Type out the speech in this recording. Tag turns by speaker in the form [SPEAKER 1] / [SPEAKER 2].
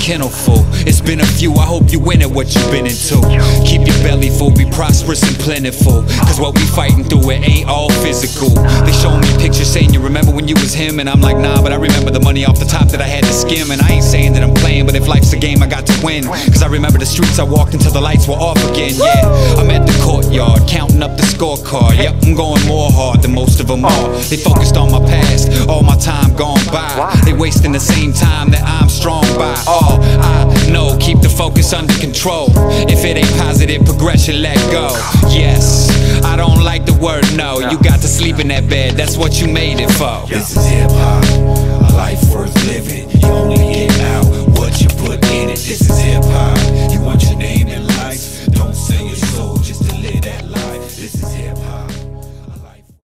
[SPEAKER 1] kennel full. It's been a few, I hope you win at what you've been into. Keep your belly full, be prosperous and plentiful. Cause what we fighting through, it ain't all physical. They showing me pictures saying you remember when you was him, and I'm like, nah, but I remember the money off the top that I had to skim. And I ain't saying that I'm playing, but if life's a game, I got to win. Cause I remember the streets I walked until the lights were off again. Yeah, I'm at the courtyard, counting up the scorecard. Yep, I'm going more hard than most of them are. They focused on my past, all my time gone by. They wasting the same time that I'm strong focus under control. If it ain't positive progression, let go. Yes, I don't like the word no. You got to sleep in that bed, that's what you made it for.
[SPEAKER 2] This is hip hop, life